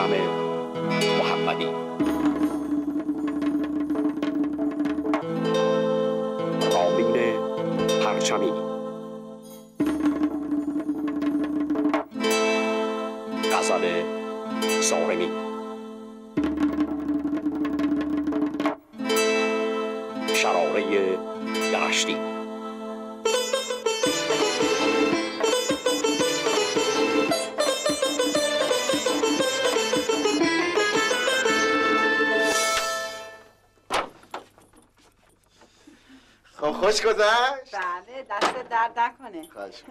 Amén. خوش گذشت؟ بله دست درد نکنه.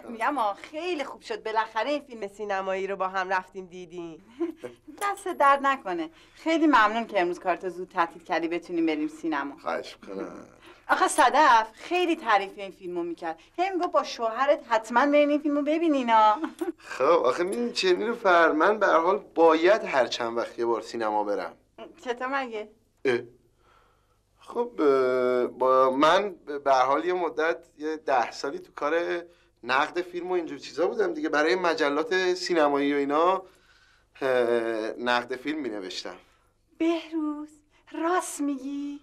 میگم خیلی خوب شد. بالاخره این فیلم سینمایی رو با هم رفتیم دیدیم. دست درد نکنه. خیلی ممنون که امروز کارتو زود تعطیل کردی بتونیم بریم سینما. خواهش می‌کنم. آخه صدف خیلی تعریف این فیلمو می‌کرد. هی می‌گفت با شوهرت حتما برین این فیلمو ببینینا خب آخه می‌دونی چه نیلو فر من به هر حال باید هر چند وقت یه بار سینما برم. چطور مگه. خب با من به حال یه مدت یه ده سالی تو کار نقد فیلم و اینجور چیزا بودم دیگه. برای مجلات سینمایی و اینا نقد فیلم می نوشتم بهروز راست میگی؟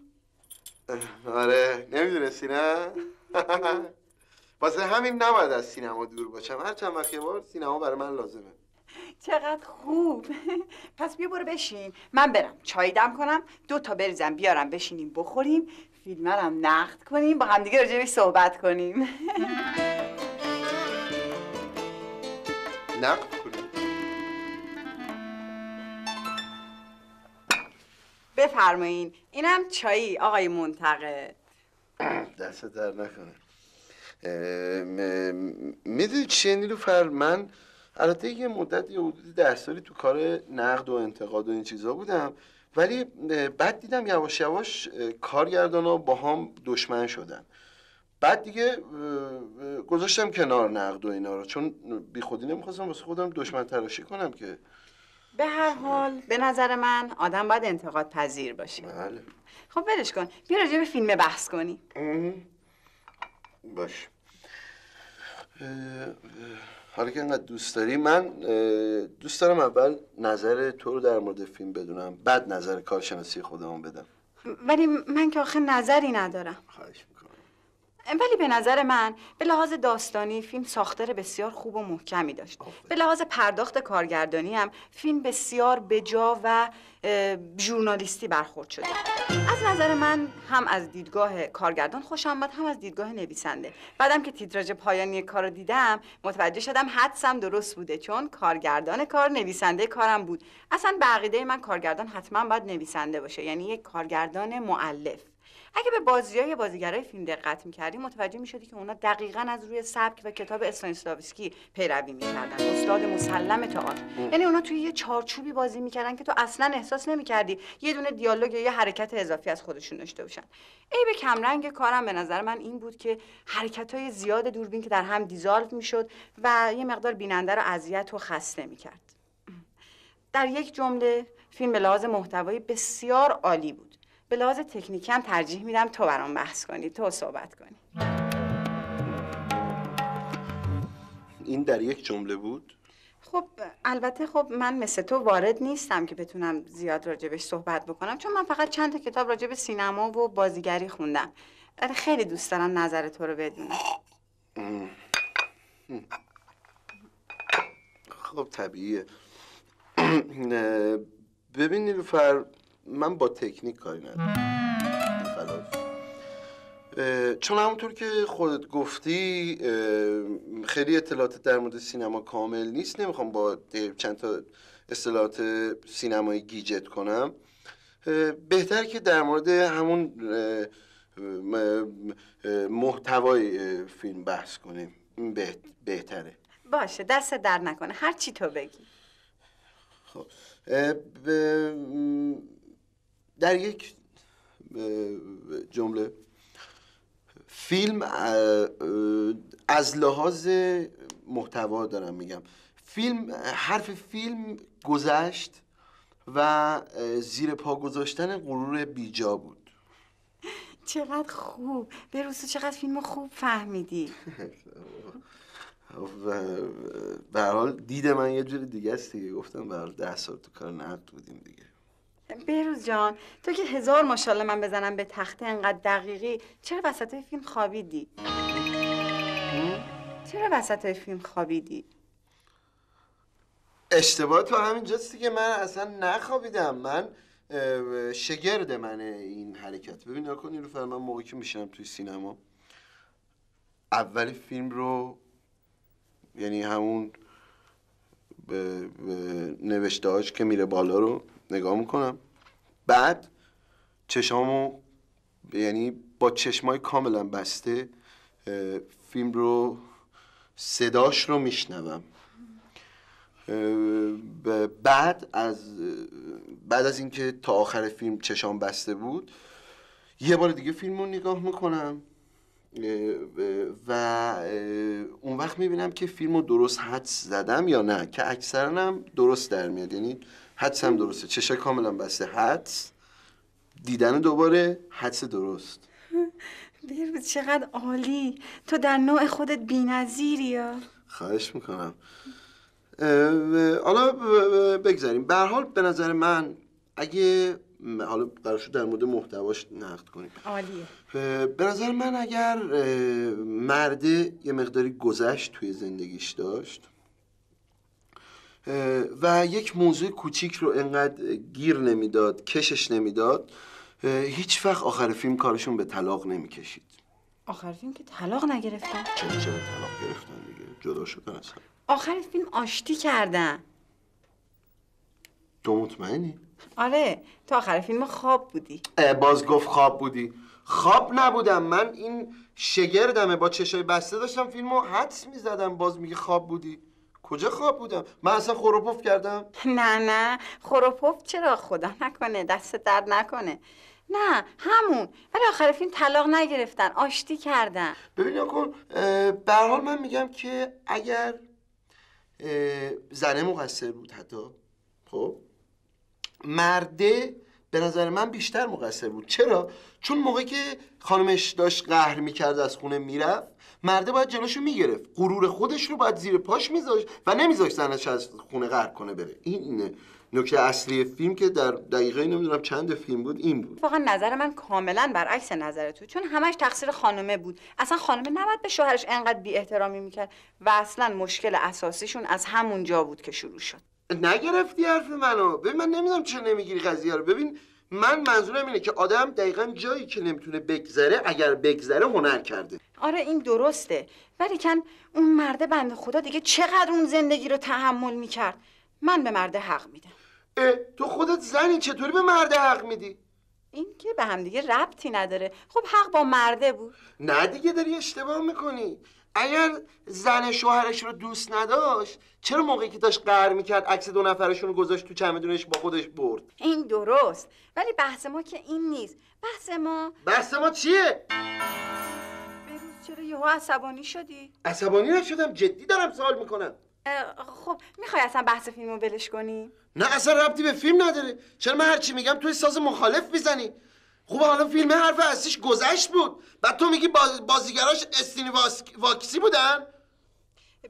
آره. نمی‌دونستی نه واسه همین نباید از سینما دور باشم. هر چند وقت یه بار سینما برای من لازمه. چقدر خوب. پس بیا برو بشین. من برم. چای دم کنم. دو تا بریزم. بیارم بشینیم بخوریم. فیلم هم نقد کنیم. با همدیگه راجبش صحبت کنیم. نقد کنیم. بفرمایین. اینم چایی آقای منتقد. دست در نکنه. می‌دونی چیه نیلوفر؟ من البته یه مدت یه حدودی ده سالی تو کار نقد و انتقاد و این چیزا بودم ولی بعد دیدم یواش یواش اه، کارگردانا با هم دشمن شدن. بعد دیگه گذاشتم کنار نقد و اینا رو. چون بی خودی نمی‌خواستم واسه خودم دشمن تراشی کنم که. به هر حال به نظر من آدم باید انتقاد پذیر باشه. بله. خب ولش کن. بیا راجع به فیلم بحث کنی باش. اه، اه، حالا که انقدر دوست داری من دوست دارم اول نظر تو رو در مورد فیلم بدونم بعد نظر کارشناسی خودمون بدم. ولی من که آخه نظری ندارم. خواهش ولی به نظر من به لحاظ داستانی فیلم ساختار بسیار خوب و محکمی داشت. به لحاظ پرداخت کارگردانی هم فیلم بسیار بجا و ژورنالیستی برخورد شده. از نظر من هم از دیدگاه کارگردان خوشم آمد هم از دیدگاه نویسنده. بعدم که تیتراژ پایانی کار رو دیدم متوجه شدم حدسم درست بوده چون کارگردان کار نویسنده کارم بود. اصلا به عقیده من کارگردان حتما باید نویسنده باشه یعنی یک کارگردان معلف اگه به بازی های بازیگرای فیلم دقت می‌کردی متوجه می‌شدی که اونا دقیقا از روی سبک و کتاب استانیسلاوسکی پیروی می‌کردن. استاد مسلم تئاتر. یعنی اونا توی یه چارچوبی بازی می‌کردن که تو اصلا احساس نمی‌کردی یه دونه دیالوگ یا یه حرکت اضافی از خودشون داشته باشن. عیب کمرنگ کارم به نظر من این بود که حرکت های زیاد دوربین که در هم دیزالو می‌شد و یه مقدار بیننده رو اذیت و خسته می‌کرد. در یک جمله فیلم به لحاظ محتوایی بسیار عالی بود. به لحاظ تکنیکی هم ترجیح میدم تو برام بحث کنی تو صحبت کنی. این در یک جمله بود؟ خب البته خب من مثل تو وارد نیستم که بتونم زیاد راجبش صحبت بکنم چون من فقط چند تا کتاب راجب سینما و بازیگری خوندم. ولی خیلی دوست دارم نظر تو رو بدونم. خب طبیعیه. ببین نیلوفر من با تکنیک کاری ندارم. چون همونطور که خودت گفتی خیلی اطلاعات در مورد سینما کامل نیست. نمی‌خوام با چند تا اصطلاحات سینمایی گیجت کنم. بهتر که در مورد همون محتوای فیلم بحث کنیم. بهتره. باشه دست در نکنه. هر چی تو بگی. خب. در یک جمله فیلم از لحاظ محتوا دارم میگم. فیلم حرف فیلم گذشت و زیر پا گذاشتن غرور بیجا بود. چقدر خوب. به روسو چقدر فیلمو خوب فهمیدی. و به هر حال دید من یه جور دیگه است دیگه. گفتم به حال ده سال تو کار نقد بودیم دیگه. بهروز جان تو که هزار ماشاءالله من بزنم به تخته انقدر دقیقی چرا وسط فیلم خوابیدی؟ چرا وسط فیلم خوابیدی؟ اشتباه تو همینجاست دیگه من اصلا نخوابیدم. من شگرد منه این حرکت. ببین نکن نیلوفر من موقعی که میشنم توی سینما اول فیلم رو یعنی همون به, به که میره بالا رو نگاه می‌کنم. بعد چشامو یعنی با چشمای کاملا بسته فیلم رو صداش رو میشنوم. بعد از بعد از اینکه تا آخر فیلم چشام بسته بود یه بار دیگه فیلم رو نگاه می‌کنم. و اون وقت می‌بینم که فیلم رو درست حدس زدم یا نه که اکثرا هم درست در میاد. یعنی حدس هم درسته. چشم کاملا بسته. حدس. دیدن دوباره حدس درست. بهروز چقدر عالی. تو در نوع خودت بی‌نظیری یا؟ خواهش می‌کنم. حالا بگذاریم. به هر حال به نظر من اگه حالا قرار شد در مورد محتواش نقد کنیم. عالیه. به نظر من اگر مرده یه مقداری گذشت توی زندگیش داشت و یک موضوع کوچیک رو انقدر گیر نمی‌داد کشش نمی‌داد. هیچ وقت آخر فیلم کارشون به طلاق نمی‌کشید. آخر فیلم که طلاق نگرفتن؟ چرا چرا طلاق گرفتن دیگه؟ جدا شدن اصلا. آخر فیلم آشتی کردن. تو مطمئنی؟ آره تو آخر فیلم خواب بودی. باز گفت خواب بودی. خواب نبودم. من این شگردمه با چشای بسته داشتم فیلمو حدس می‌زدم. باز میگه خواب بودی. کجا خواب بودم؟ من اصلا خوروپف کردم. نه نه. خوروپوف چرا خدا نکنه؟ دست درد نکنه. نه همون. ولی آخر فیلم طلاق نگرفتن آشتی کردن. ببین کن به هر حال من میگم که اگر زنه مقصر بود حتی خب؟ مرده به نظر من بیشتر مقصر بود. چرا؟ چون موقعی که خانمش داشت قهر می‌کرد از خونه می‌رفت مرده باید جلوشو می‌گرفت. غرور خودش رو باید زیر پاش میذاشت و نمیذاشت زنش از خونه قهر کنه بره. این اینه نکته اصلی فیلم که در دقیقه نمی‌دونم چند فیلم بود این بود. واقعا نظر من کاملا برعکس نظر تو چون همش تقصیر خانمه بود. اصلا خانمه نباید به شوهرش انقدر بی احترامی می‌کرد و اصلا مشکل اساسیشون از همون جا بود که شروع شد. نگرفتی حرف منو. ببین من نمی‌دونم چرا نمی‌گیری قضیه رو. ببین من منظورم اینه که آدم دقیقا جایی که نمی‌تونه بگذره اگر بگذره هنر کرده. آره این درسته. ولی کن اون مرده بنده خدا دیگه چقدر اون زندگی رو تحمل می‌کرد؟ من به مرده حق میدم. اه تو خودت زنی چطوری به مرد حق میدی؟ این که به هم دیگه ربطی نداره. خب حق با مرده بود. نه دیگه داری اشتباه می‌کنی. اگر زن شوهرش رو دوست نداشت چرا موقعی که داشت قهر می‌کرد عکس دو نفرشون رو گذاشت تو چمدونش با خودش برد؟ این درست ولی بحث ما که این نیست. بحث ما بحث ما چیه؟ بروز چرا یهو عصبانی شدی؟ عصبانی نشدم جدی دارم سوال می‌کنم. خب می‌خوای اصلا بحث فیلم رو ولش کنی؟ نه اصلا ربطی به فیلم نداره. چرا من هرچی میگم توی ساز مخالف می‌زنی؟ خوب حالا فیلم حرف اصلیش گذشت بود. بعد تو میگی باز... بازیگراش استینی واکسی بودن؟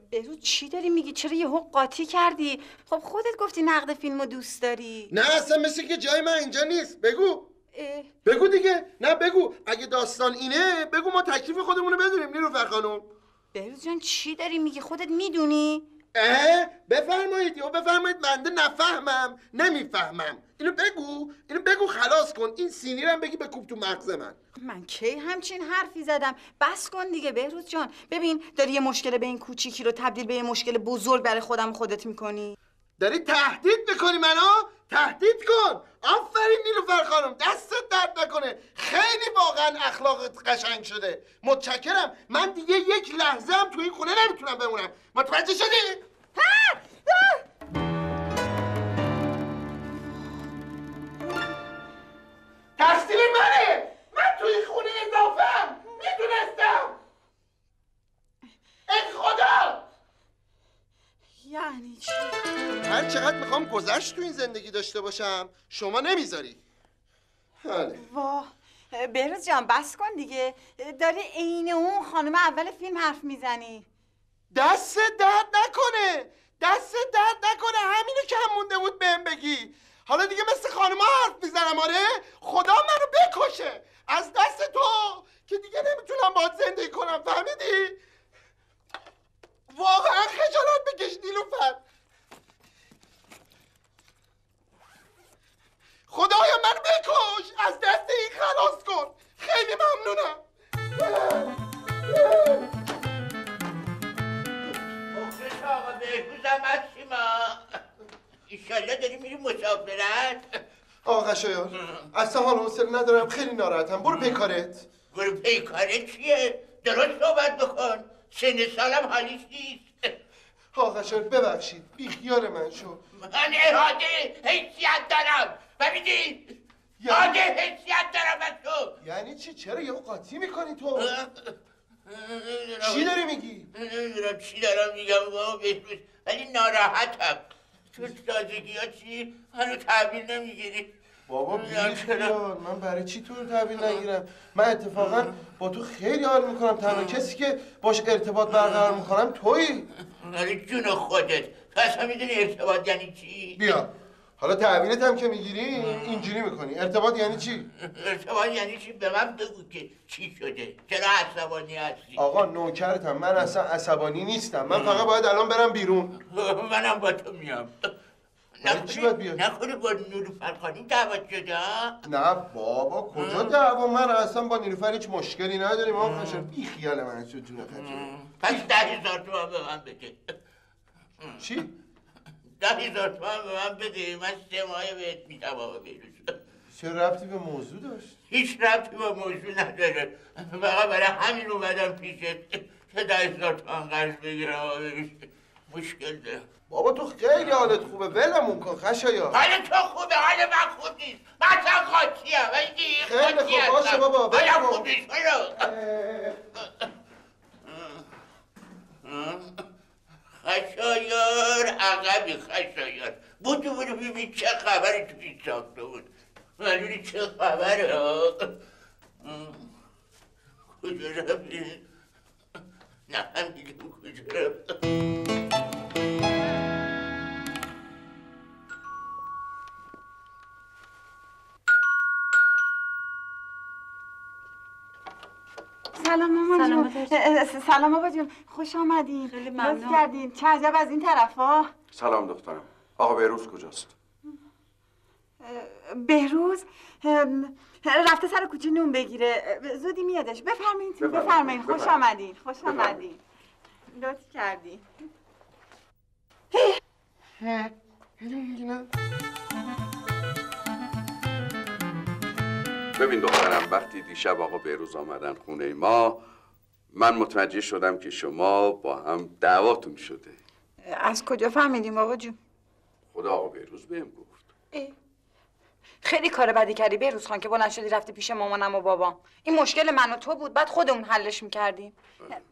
بهروز چی داری میگی؟ چرا یهو قاطی کردی؟ خب خودت گفتی نقد فیلم رو دوست داری. نه اصلا مثل که جای من اینجا نیست. بگو. اه، بگو دیگه. نه بگو. اگه داستان اینه بگو ما تکلیف خودمون رو بدونیم نیروفر خانم. بهروز جان چی داری میگی؟ خودت می‌دونی؟ اه؟ بفرمایید یا بفرمایید بنده نفهمم نمی‌فهمم. اینو بگو اینو بگو خلاص کن. این سینی رو هم بگی بکوب تو مغز من. من کی همچین حرفی زدم؟ بس کن دیگه بهروز جان. ببین داری یه مشکل به این کوچیکی رو تبدیل به یه مشکل بزرگ برای خودم خودت می‌کنی؟ داری تهدید می‌کنی منو؟ تهدید کن! آفرین نیلوفر خانم دستت درد نکنه. خیلی واقعا اخلاقت قشنگ شده. متشکرم. من دیگه یک لحظه هم تو این خونه نمی‌تونم بمونم. متوجه شدی؟ تقصیر منه. من تو این خونه چقدر می‌خوام گذشت تو این زندگی داشته باشم؟ شما نمی‌ذاری. بله. واه. بهروز جان بس کن دیگه. داری عین اون خانم اول فیلم حرف می‌زنی. دست درد نکنه. دست درد نکنه. همینو که هم مونده بود بهم بگی. حالا دیگه مثل خانم حرف می‌زنم آره؟ خدا منو بکشه. از دست تو که دیگه نمی‌تونم باید زندگی کنم. فهمیدی؟ واقعا خجالت بکش نیلوفر. خدایا من بکش. از دست این خلاص کن. خیلی ممنونم. مخلص آقا بهروزم هستیم ها ایشالله داری میری مسافرت؟ آقا قشایار اصلا حال حوصله ندارم. خیلی ناراحتم. برو پیکارت برو پیکاره چیه؟ درست صحبت بکن. سن سالم حالیش نیست. آقا قشایار ببخشید بی خیال من شو من اراده حیثیت دارم ببینی اراده حیثیت دارم از تو یعنی چی چرا یه قاطی می‌کنی تو چی داری میگی نمی‌دونم چی دارم میگم بابا بهروز ولی ناراحتم تو تازگی ها چی هنو تحویل نمی‌گیری بابا بی خیال من برای چی تو رو تحویل نگیرم؟ من اتفاقا با تو خیلی حال می‌کنم. تنها کسی که باش ارتباط برقرار می‌کنم تویی. ولی جون خودت. تو اصلا می‌دونی ارتباط یعنی چی؟ بیا. حالا تحویلت هم که می‌گیری اینجوری می‌کنی. ارتباط یعنی چی؟ ارتباط یعنی چی؟ به من بگو که چی شده. چرا عصبانی هستی؟ آقا نوکرتم. من اصلا عصبانی نیستم. من فقط باید الان برم بیرون. منم با تو میام. چی باید؟ نکنه با نور فرخانی دعوت شده؟ نه بابا کجا دعوا؟ من اصلا با نیلوفر هیچ مشکلی نداریم آقا. قشنگ بی خیال من شد جون پس ده هزار تومن به من بده. چی؟ ده هزار تومن به من بده من سه ماه بهت میدم آقا بیروز چه ربطی به موضوع داشت؟ هیچ ربطی با موضوع نداره. فقط برای همین اومدم پیشت. که ده هزار تومن قرض بگیرم آقا بیروز مشکل دارم بابا تو خیلی حالت خوبه ولمون کن خشایا حال تو خوبه حال من خوب نیست من اصلا قاطیم ولی خیلی خوب، باشه. بابا، حالم. خوب نیست برو. خشایار عقبی خشایار بودو برو ببین چه خبری تو این ساخته بود معلومی چه خبره؟ کجا رفتی؟ نه هم دیگه کجا رفت سلام مامان سلام جون. سلام بابا جون. خوش آمدین. خیلی ممنون. کردین. چه عجب از این طرفا سلام دخترم. آقا بهروز کجاست؟ بهروز رفته سر کوچه نون بگیره. زودی میادش. بفرمایید بفرمایید، خوش. آمدین. خوش. آمدین. لطف کردین. ببین دخترم وقتی دیشب آقا بهروز آمدن خونه ما من متوجه شدم که شما با هم دعواتون شده. از کجا فهمیدین بابا جون؟ خدا آقا بهروز بهم گفت. خیلی کار بدی کردی بهروز خان که بلند شدی رفتی پیش مامانم و بابام. این مشکل من و تو بود بعد خودمون حلش می‌کردیم.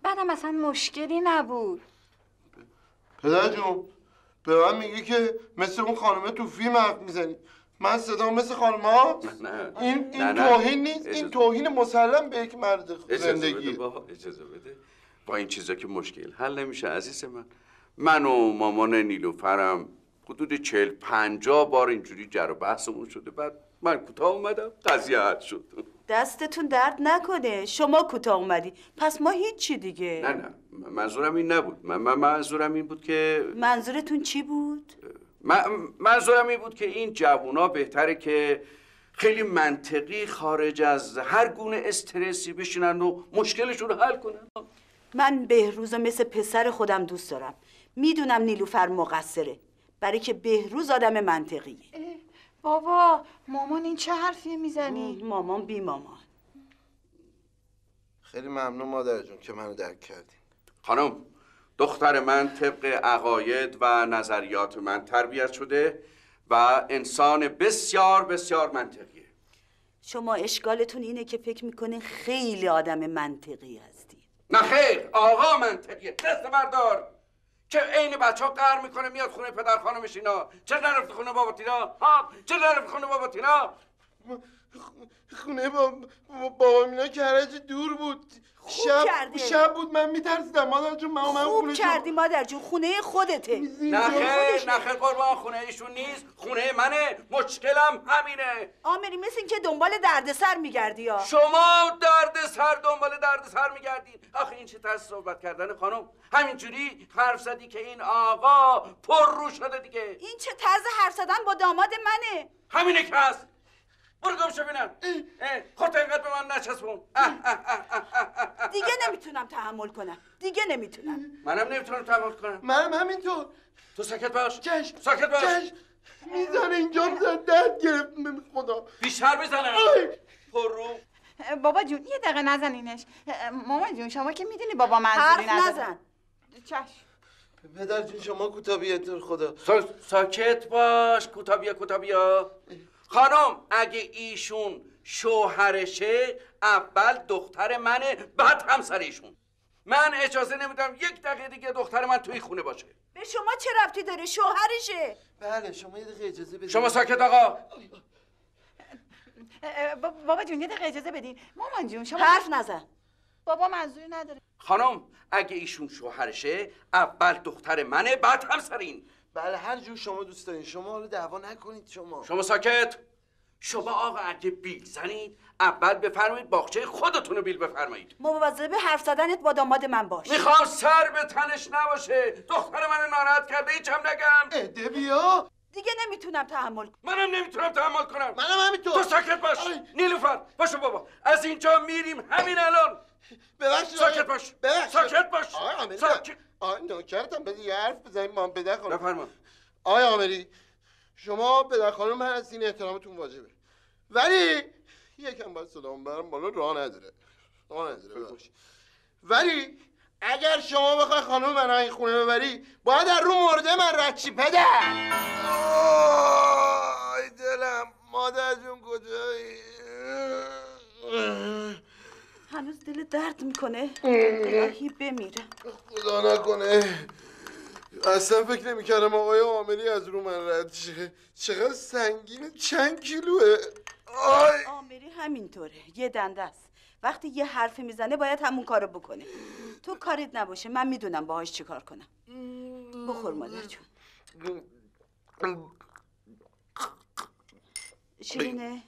بعدم اصلا مشکلی نبود. پدر جون به من میگی که مثل اون خانمه تو فیلم حرف می‌زنی. من صدا مثل خانم ها؟ نه این این نه. توهین نیست این توهین مسلم به یک مرد زندگی بده با اجازه بده. با این چیزا که مشکل حل نمیشه عزیز من. من و مامان نیلوفرم حدود چل پنجاه بار اینجوری جر و بحثمون شده. بعد من کوتاه اومدم قضیه حل شد. دستتون درد نکنه. شما کوتاه اومدی. پس ما هیچی دیگه. نه نه. منظورم این نبود. من, من منظورم این بود که منظورتون چی بود؟ من منظورم این بود که این جوونا بهتره که خیلی منطقی خارج از هر گونه استرسی بشینن و مشکلشون رو حل کنن. من بهروز رو مثل پسر خودم دوست دارم. می‌دونم نیلوفر مقصره. برای که بهروز آدم منطقیه. بابا مامان این چه حرفیه می‌زنی؟ مامان بی مامان. خیلی ممنون مادر جون که منو درک کردین خانم دختر من طبق عقاید و نظریات من تربیت شده و انسان بسیار بسیار منطقیه. شما اشکالتون اینه که فکر می‌کنه خیلی آدم منطقی هستی. نه خیر آقا منطقیه. دست بردار که عین بچه ها قهر می‌کنه میاد خونه پدر خانمش اینا. چرا نرفتی خونه بابا تینا؟ ها؟ چرا نرفتی خونه بابا تینا؟ خونه با با- بابام اینا کرج دور بود. شب کردی. شب بود من میترسیدم. مادر جون من اومدم خوب. کردی مادر جون. خونه خودته. نه خیر نه خیر قربان خونه ایشون نیست. خونه منه. مشکلم همینه. آمری مثل این که دنبال دردسر میگردی یا؟ شما درد سر دنبال درد سر میگردین. آخه این چه طرز صحبت کردن خانم؟ همینجوری حرف زدی که این آقا پر رو شده دیگه. این چه طرز حرف زدن با داماد منه؟ همینه که هست. برو گم شو بینم خودت اینقدر به من نچسبون. دیگه نمی‌تونم تحمل کنم دیگه نمی‌تونم منم نمی‌تونم تحمل کنم منم همینطور تو ساکت باش چشم ساکت باش چشم می‌زنه اینجا زد درد گرفت خدا بیشتر بزنم پر رو بابا جون یه دقیقه نزنینش مامان جون شما که می‌دونی بابا منظوری حرف نزن چشم پدر جون شما کوتاه خدا سا- ساکت باش کوتابیا کوتابیا خانم اگه ایشون شوهرشه اول دختر منه بعد همسر ایشون. من اجازه نمیدم یک دقیقه دیگه دختر من توی خونه باشه. به شما چه ربطی داره؟ شوهرشه. بله شما یه دقیقه اجازه بدید شما ساکت آقا. بابا جون یه دقیقه اجازه بدین. مامان جون شما حرف نزن. بابا منظوری نداره. خانم اگه ایشون شوهرشه اول دختر منه بعد همسر این بله هر جور شما دوست دارین. شما حالا دعوا نکنید شما. شما ساکت؟ شما آقا اگه بیل زنید. اول بفرمایید باغچه خودتون رو بیل بفرمایید. مواظب حرف زدنت با داماد من باش. می‌خوام سر به تنش نباشه. دختر من ناراحت کرده هیچم نگم. اده بیا. دیگه نمی‌تونم تحمل کنم. منم نمی‌تونم تحمل کنم. منم همینطور. تو ساکت باش. نیلوفر باشو بابا. از اینجا میریم همین الان. ببخشید. ساکت. باش. ببخشید. ساکت باش. آقای آمری. ساکت. آقای نوکرتم بده یه حرف بزنیم ما هم پدر خانم بفرما. آقای آمری. شما پدر خانم هستین احترامتون واجبه. ولی یکم باید صدام برم بالا راه نداره. راه نداره. ولی اگر شما بخوای خانم من این خونه ببری باید در رو مرده من ردچی پدر. آی دلم مادر جون کجایی؟ هنوز دل درد می‌کنه. الهی بمیره. خدا نکنه. اصلا فکر نمی‌کردم آقای عاملی از رو من رد شه. چقدر سنگینه چند کیلوه. آی. آمری همینطوره. یه دنده است. وقتی یه حرفی می‌زنه باید همون کارو بکنه. تو کاریت نباشه. من می‌دونم باهاش چیکار کنم. بخور مادر جون. شیرینه؟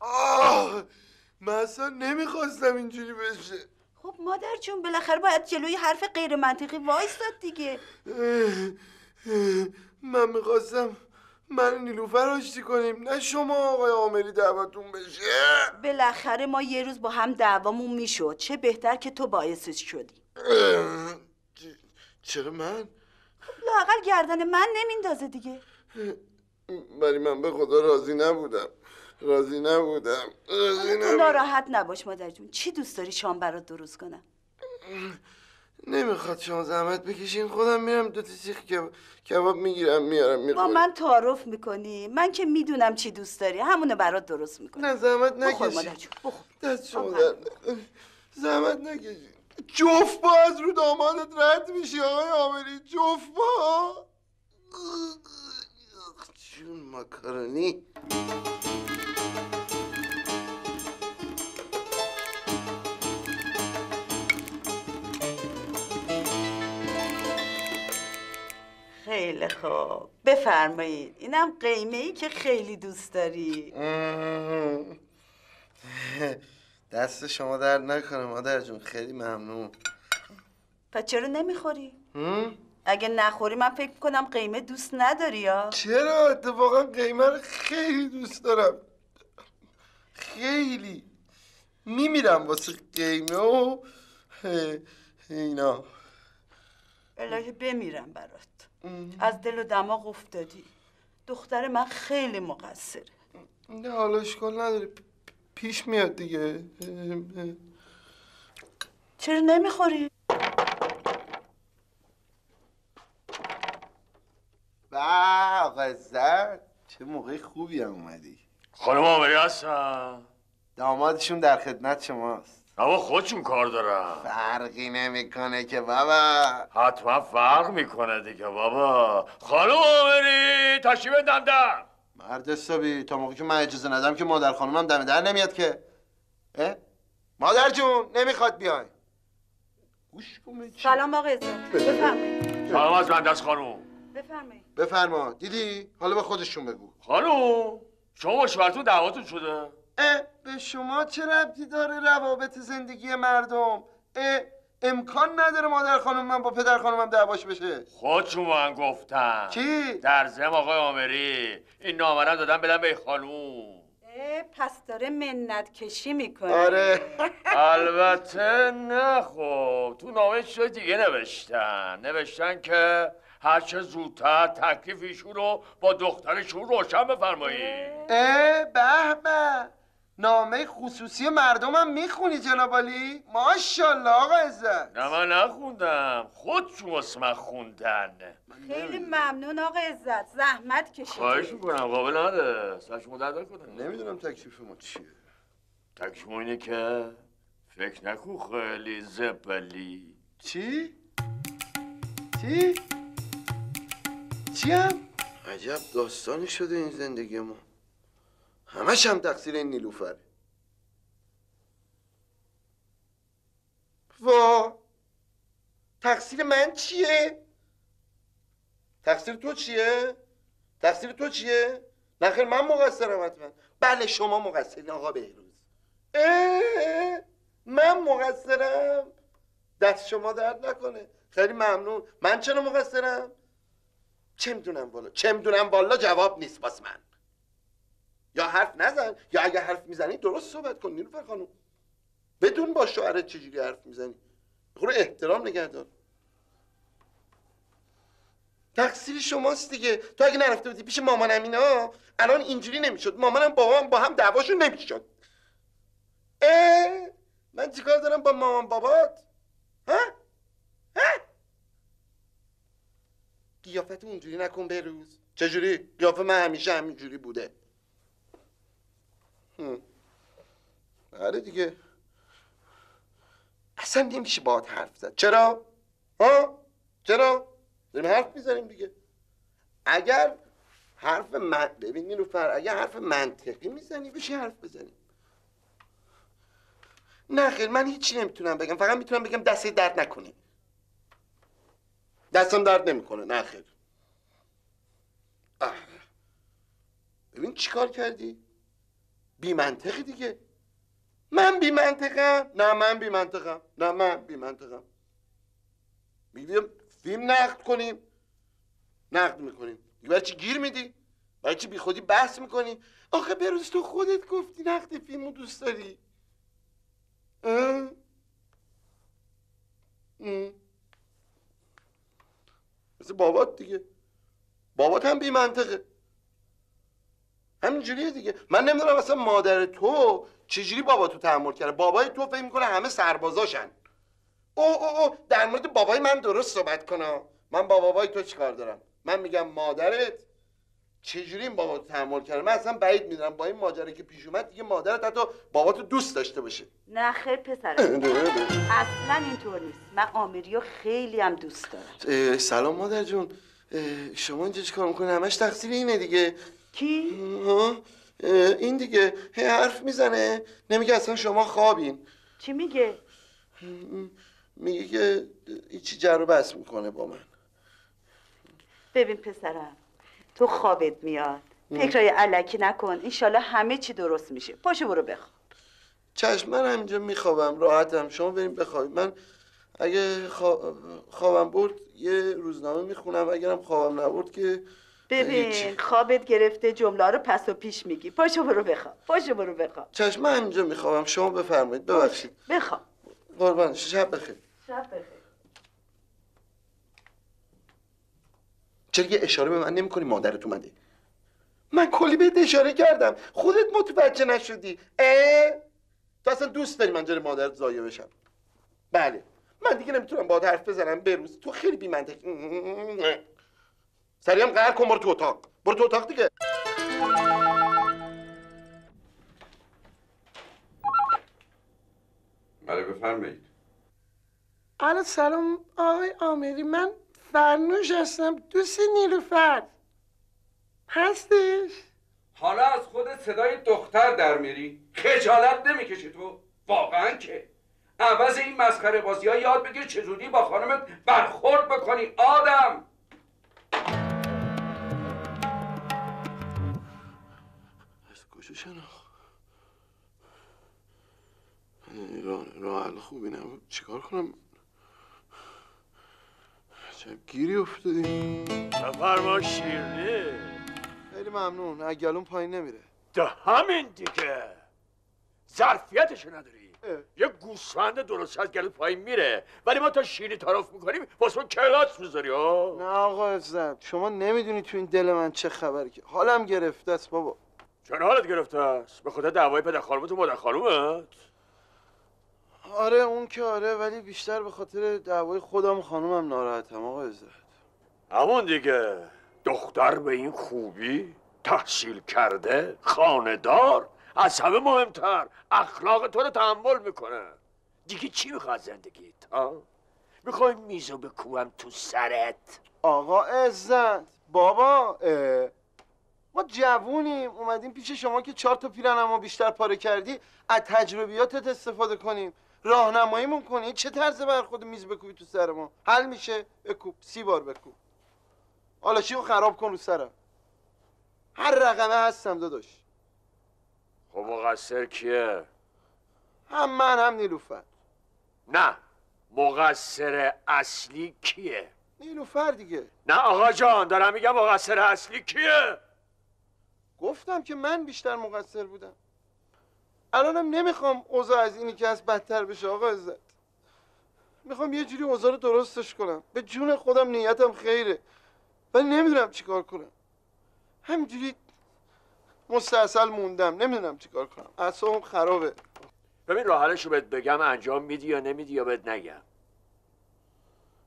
آه. من اصلا نمی‌خواستم اینجوری بشه. خب مادر جون بالاخره باید جلوی حرف غیر منطقی وایستاد دیگه. من می‌خواستم من نیلوفر آشتی کنیم؟ نه شما آقای عاملی دعوتون بشه. بالاخره ما یه روز با هم دعوامون می‌شد. چه بهتر که تو باعثش شدی. چرا من؟ لاقل گردن من نمیندازه دیگه. ولی من به خدا راضی نبودم. راضی نبودم راضی نبودم. ناراحت نباش مادر جون. چی دوست داری شام برات درست کنم؟ نمی‌خواد شما زحمت بکشین خودم میرم دو تا سیخ کب- کباب می‌گیرم میارم با می‌خورم من تعارف می‌کنی؟ من که می‌دونم چی دوست داری. همونو برات درست می‌کنم. نه زحمت بخور نکشین. مادر جون بخور. دست شما. در. زحمت نکشین. جفت با از رو دامادت رد میشی آقای عاملی. جفت با. جون ماکارونی. خیلی خوب. بفرمایید. اینم قیمه ای که خیلی دوست داری. دست شما در نکنه مادر جون. خیلی ممنون. پس چرا نمی‌خوری؟ اگه نخوری من فکر کنم قیمه دوست نداری یا؟ چرا؟ اتفاقا قیمه رو خیلی دوست دارم. خیلی. میمیرم واسه قیمه و اینا. الهی بمیرم برات. از دل و دماغ افتادی. دختر من خیلی مقصره نه حالا اشکال نداره. پ- پیش میاد دیگه. چرا نمی‌خوری؟ به آقا زد چه موقع خوبی هم اومدی. خانم آمری هستم. دامادشون در خدمت شماست. اما خودشون کار دارم فرقی نمی‌کنه که بابا. حتما فرق می‌کنه دیگه بابا. خانم آمری تشریف دمدم مرد حسابی تا موقعی که من اجازه ندم که مادر خانومم دم در نمیاد که. اه؟ مادر جون نمی‌خواد بیای. گوش؟ سلام آقا عزت بفرمایید. سلام از من دست خانم. بفرمایید. بفرما. دیدی؟ حالا به خودشون بگو. خانم شما با شوهرتون دعواتون شده؟ اه به شما چه ربطی داره روابط زندگی مردم؟ اه امکان نداره مادر خانم من با پدر خانومم دعواش بشه. خودشون من گفتن. چی؟ در زم آقای آمری این نامرم دادم بدم به این خانوم. اه، پس داره منت کشی می‌کنه. آره. البته نه خب. تو نامه چیز دیگه نوشتن. نوشتن که هرچه زودتر تکلیف ایشون رو با دخترشون روشن بفرمایید. اه به به. نامه خصوصی مردمم می‌خونی جناب علی؟ ماشاءالله آقا عزت. نه من نخوندم. واسه من خوندن. خیلی ممنون آقا عزت. زحمت خواهش کشیدی می‌کنم قابل نده سرشون درد نکنه. نمی‌دونم تکلیف ما چیه. تکلیف ما اینه که فکر نکن خیلی زبلی. چی؟ چی؟ چی هم؟ عجب داستانی شده این زندگی ما همش هم تقصیر این نیلوفره. وا. تقصیر من چیه؟ تقصیر تو چیه؟ تقصیر تو چیه؟ نخیر من مقصرم حتما. بله شما مقصرین آقا بهروز. اه، من مقصرم. دست شما درد نکنه. خیلی ممنون. من چرا مقصرم؟ چه می‌دونم والا؟ چه می‌دونم والا؟ جواب نیست باز من. یا حرف نزن. یا اگه حرف می‌زنی درست صحبت کن نیلوفر خانم. بدون با شوهرت چجوری حرف می‌زنی. خورو احترام نگه دار. تقصیر شماست دیگه. تو اگه نرفته بودی پیش مامانم اینا الان اینجوری نمی‌شد. مامانم بابام با هم دعواشون نمی‌شد. اه؟ من چیکار دارم با مامان بابات؟ ها؟ ها؟ قیافت اونجوری نکن بروز چجوری؟ قیافه من همیشه همینجوری بوده. آره دیگه. اصلا نمیشه باهات حرف زد. چرا؟ ها؟ چرا؟ داریم حرف می‌زنیم دیگه. اگر حرف من ببین نیلوفر اگر حرف منطقی می‌زنی بشه حرف بزنیم. نه خیر من هیچی نمی‌تونم بگم. فقط می‌تونم بگم دست درد نکنه. دستم درد نمی‌کنه. نه خیر. ببین چیکار کردی؟ بی منطقی دیگه. من بی منطقم نه من بی منطقم نه من بی منطقم میگیم فیلم نقد کنیم. نقد می‌کنیم. برای چی گیر میدی؟ برای چی بی خودی بحث می‌کنی؟ آخه بروز تو خودت گفتی نقد فیلمو دوست داری. مثل بابات دیگه. بابات هم بی منطقه همینجوریه دیگه. من نمی‌دونم اصلا مادر تو چجوری بابا تو تحمل کرده. بابای تو فکر می‌کنه همه سربازاشن. او او او. در مورد بابای من درست صحبت کنه من با بابای تو چیکار دارم؟ من میگم مادرت چجوری این بابا تو تحمل کرده؟ من اصلا بعید می‌دونم. با این ماجرا که پیش اومد دیگه مادرت حتی بابا تو دوست داشته باشه. نه خیر پسرم. اصلا اینطور نیست. من آمریو خیلی هم دوست دارم. سلام مادر جون. شما اینجا چیکار می‌کنه همش تقصیر اینه دیگه. کی؟ ها؟ این دیگه. هی حرف می‌زنه. نمیگه اصلا شما خوابین. چی میگه؟ میگه که هیچی جر و بحث می‌کنه با من. ببین پسرم تو خوابت میاد. فکرای علکی نکن. انشالله همه چی درست میشه. پاشو برو بخواب. چشم من همینجا میخوابم. راحتم. شما بریم بخوابید من اگه خوا- خوابم برد یه روزنامه می‌خونم. اگرم خوابم نبرد که ببین. خوابت گرفته جمله رو پس و پیش میگی. پاشو برو بخواب پاشو برو بخواب. چشم من همینجا میخوابم. شما بفرمایید. ببخشید. بخواب. قربان شب بخیر. شب بخیر. چرا یه اشاره به من نمی‌کنی؟ مادرت اومده. من کلی بهت اشاره کردم. خودت متوجه نشدی. اه؟ تو اصلا دوست داری من جلوی مادرت زایه بشم. بله. من دیگه نمی‌تونم با حرف بزنم بروز تو خیلی بی منطق سریعم قهر کن برو تو اتاق. برو تو اتاق دیگه. بله بفرمایید. الو سلام آقای آمری من فرنوش هستم. دوست نیلوفر هستش؟ حالا از خود صدای دختر در میری. خجالت نمی‌کشی تو. واقعا که. عوض این مسخره بازی ها یاد بگیر چجوری با خانمت برخورد بکنی آدم. از کجا شناخت راه راه حل خوبی نبود. چیکار کنم؟ چه گیری افتادی. بفرما شیرنی خیلی ممنون. اگلون پایین نمیره. ده همین دیگه. ظرفیتشو نداری. یه گوسفند درست از گلو پایین میره. ولی ما تا شیرینی طرف می‌کنیم واسه اون کلاس می‌ذاری ها؟ نه آقا عزت شما نمی‌دونی تو این دل من چه خبره که. حالم گرفته است بابا. چون حالت گرفته است؟ به خدا دعوای پدر خانومت و مادر خانومت؟ آره اون که آره ولی بیشتر به خاطر دعوای خودم و خانومم ناراحتم آقا عزت همون دیگه. دختر به این خوبی تحصیل کرده خاندار از همه مهمتر. اخلاق تو رو تحمل می‌کنه. دیگه چی می‌خواد زندگیت ها می‌خوای میزو بکوبم تو سرت. آقا عزت. بابا اه. ما جوونیم. اومدیم پیش شما که چهار تا پیرنما بیشتر پاره کردی. از تجربیاتت استفاده کنیم. راهنماییمون کنی. چه طرز برخورد میز بکوبی تو سر ما؟ حل میشه. بکوب. سی بار بکوب. حالا خراب کن رو سرم؟ هر رقمه هستم داداش. خب مقصر کیه؟ هم من هم نیلوفر. نه مقصر اصلی کیه؟ نیلوفر دیگه. نه آقا جان دارم میگم مقصر اصلی کیه؟ گفتم که من بیشتر مقصر بودم. الانم نمی‌خوام اوضاع از اینی که از بدتر بشه آقا عزت. می‌خوام یه جوری اوضاع رو درستش کنم. به جون خودم نیتم خیره. ولی نمی‌دونم چیکار کنم. همینجوری مستاصل موندم. نمی‌دونم چیکار کنم. اعصابم خرابه. ببین راه حلشو بهت بگم انجام میدی یا نمیدی یا بهت نگم.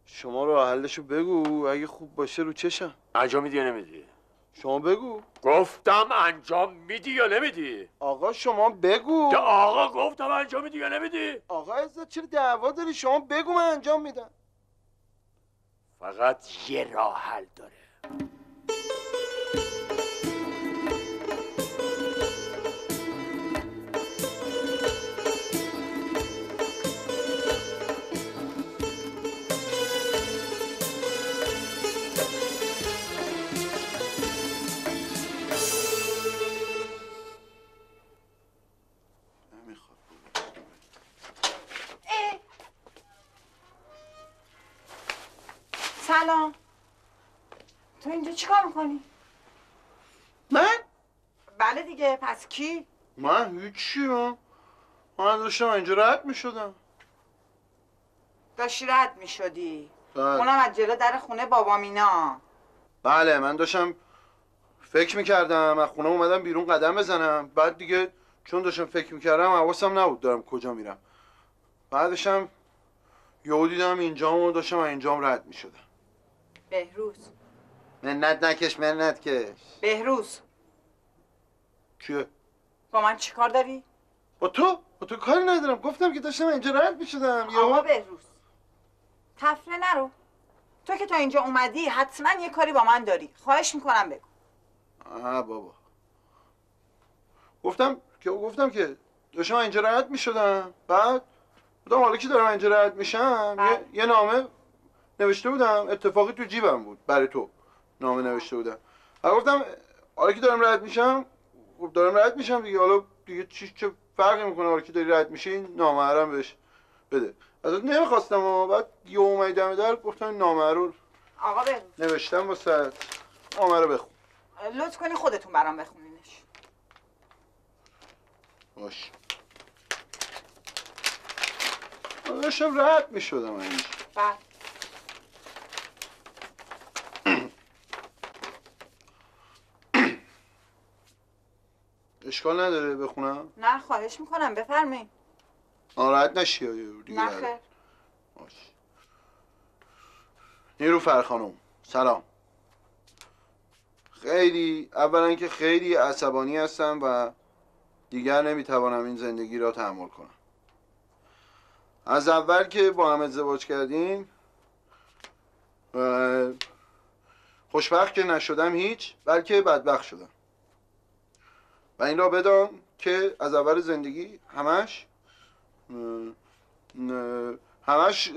شما راه حلشو بگو. اگه خوب باشه رو چشم. انجام میدی یا نمیدی؟ شما بگو. گفتم انجام میدی یا نمیدی؟ آقا شما بگو. که آقا گفتم انجام میدی یا نمیدی؟ آقا عزت چرا دعوا داری؟ شما بگو من انجام میدم. فقط یه راه حل داره. می‌کنی؟ من؟ بله دیگه پس کی؟ من هیچی من من داشتم اینجا رد می‌شدم. داشتی رد می‌شدی؟ بله. اونم از جلو در خونه بابا مینا. بله من داشتم فکر می‌کردم از خونه اومدم بیرون قدم بزنم. بعد دیگه چون داشتم فکر می‌کردم حواسم نبود دارم کجا میرم. بعدشم یهو دیدم اینجام و داشتم اینجام رد می‌شدم. بهروز. منت نکش منت کش. بهروز. چیه؟ با من چیکار داری؟ با تو؟ با تو کاری ندارم. گفتم که داشتم اینجا رد می‌شدم. آقا یهو بهروز تفره نرو. تو که تا اینجا اومدی حتما یه کاری با من داری. خواهش می‌کنم بگو. آه بابا. گفتم که گفتم که داشتم اینجا رد می‌شدم. بعد بودم حالا که دارم اینجا رد میشم؟ بله. یه, یه نامه نوشته بودم. اتفاقی تو جیبم بود. برای تو. نامه نوشته بودم. بعد گفتم حالا که دارم رد میشم. خب دارم رد میشم دیگه. حالا دیگه چی چه فرقی می‌کنه؟ حالا که داری رد میشی این نامه رو بهش بده. ازت نمی‌خواستم و بعد یه اومدی دم در گفتم نامه رو آقا بهروز نوشتم واسه نامه رو بخون. لطف کنی خودتون برام بخونینش. باش. داشتم رد می شدم اینجا بعد اشکال نداره بخونم؟ نه خواهش می‌کنم بفرمایید. ناراحت نشی دیگه نه خیر. باش. نیروفر خانم سلام. خیلی اولا که خیلی عصبانی هستم و دیگر نمی‌توانم این زندگی را تحمل کنم. از اول که با هم ازدواج کردیم خوشبخت که نشدم هیچ بلکه بدبخت شدم. و این را بدان که از اول زندگی همش همش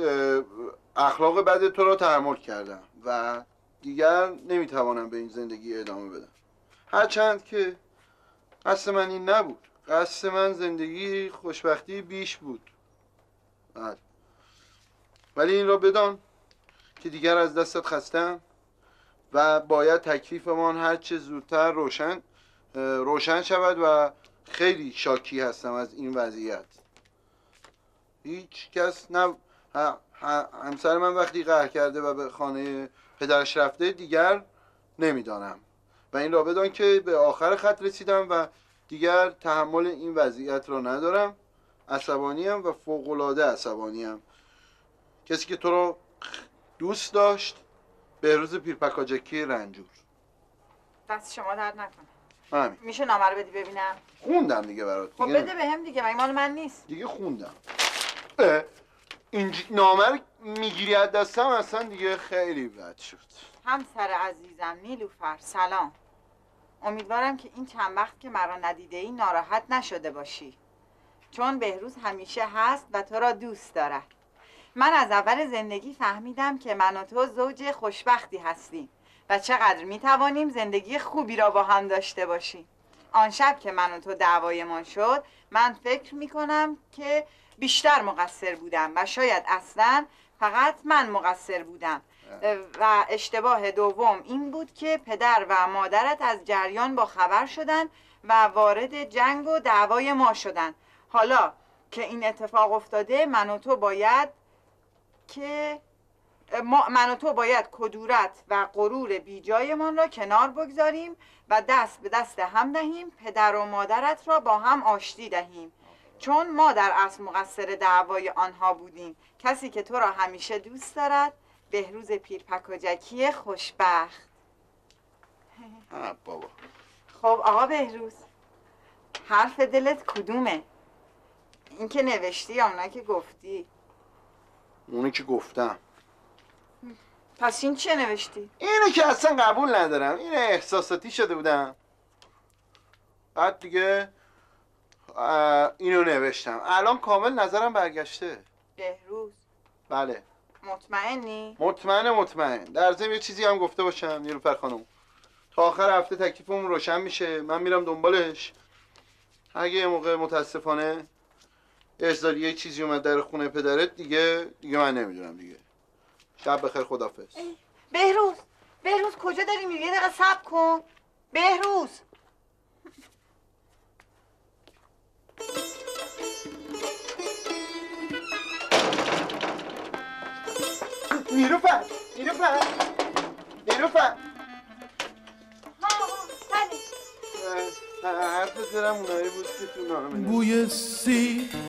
اخلاق بد تو را تحمل کردم و دیگر نمی‌توانم به این زندگی ادامه بدم. هرچند که قصد من این نبود. قصد من زندگی خوشبختی بیش بود. بله. ولی این را بدان که دیگر از دستت خستم و باید تکلیفمان هر چه زودتر روشن روشن شود و خیلی شاکی هستم از این وضعیت. هیچ کس نه همسر من وقتی قهر کرده و به خانه پدرش رفته دیگر نمی‌دانم. و این را بدان که به آخر خط رسیدم و دیگر تحمل این وضعیت را ندارم. عصبانیم و فوقالعاده عصبانیم. کسی که تو رو دوست داشت بهروز پیرپکاجکی رنجور. دست شما درد نکنه. همین. میشه نامه رو بدی ببینم؟ خوندم دیگه برات خب بده به هم دیگه مگه مال من نیست. دیگه خوندم. اه، اینج... نامه رو می‌گیری از دستم اصلا دیگه خیلی بد شد. همسر عزیزم نیلوفر سلام. امیدوارم که این چند وقت که مرا ندیده ای ناراحت نشده باشی. چون بهروز همیشه هست و تو را دوست دارد. من از اول زندگی فهمیدم که من و تو زوج خوشبختی هستیم. و چقدر می توانیم زندگی خوبی را با هم داشته باشیم. آن شب که من و تو دعوایمان شد من فکر می کنم که بیشتر مقصر بودم و شاید اصلا فقط من مقصر بودم. و اشتباه دوم این بود که پدر و مادرت از جریان با خبر شدن و وارد جنگ و دعوای ما شدن. حالا که این اتفاق افتاده من و تو باید که ما من و تو باید کدورت و غرور بیجایمان را کنار بگذاریم و دست به دست هم دهیم پدر و مادرت را با هم آشتی دهیم. چون ما در اصل مقصر دعوای آنها بودیم. کسی که تو را همیشه دوست دارد بهروز پیرپکاجکی خوشبخت. بابا. خب آقا بهروز حرف دلت کدومه؟ این که نوشتی یا اونا که گفتی؟ اونی که گفتم. پس این چه نوشتی؟ اینو که اصلا قبول ندارم. این احساساتی شده بودم. بعد دیگه اینو نوشتم. الان کامل نظرم برگشته. بهروز. بله. مطمئنی؟ مطمئن مطمئن. در ضمن یه چیزی هم گفته باشم نیلوفر خانم. تا آخر هفته تکلیفمون روشن میشه. من میرم دنبالش. اگه یه موقع متاسفانه ارزالی یه چیزی اومد در خونه پدرت دیگه دیگه من نمی‌دونم دیگه. شب بخیر خدافظ بهروز بهروز کجا داری میری؟ یه دقیقه صبر کن. بهروز. نیلوفر نیلوفر ها بله. حرف دلم اونایی بود که تو نامه بوی سی